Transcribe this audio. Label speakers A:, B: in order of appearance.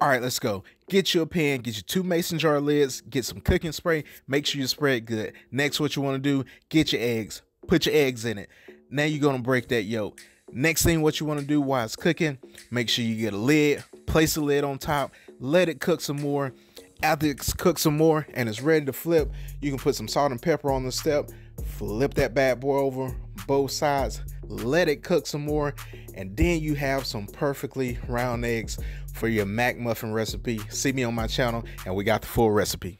A: All right, let's go. Get you a pan, get you two mason jar lids, get some cooking spray, make sure you spread good. Next, what you want to do, get your eggs, put your eggs in it. Now you're going to break that yolk. Next thing what you want to do while it's cooking, make sure you get a lid, place the lid on top, let it cook some more. After it's cooked some more and it's ready to flip, you can put some salt and pepper on the step, flip that bad boy over both sides, let it cook some more, and then you have some perfectly round eggs for your McMuffin recipe. See me on my channel and we got the full recipe.